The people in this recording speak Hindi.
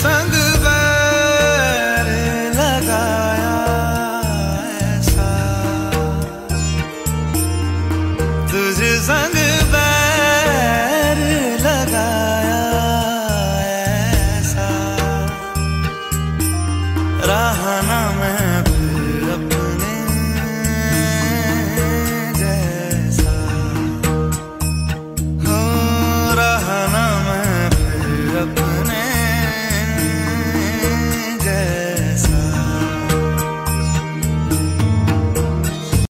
संग बैर लगाया ऐसा। संग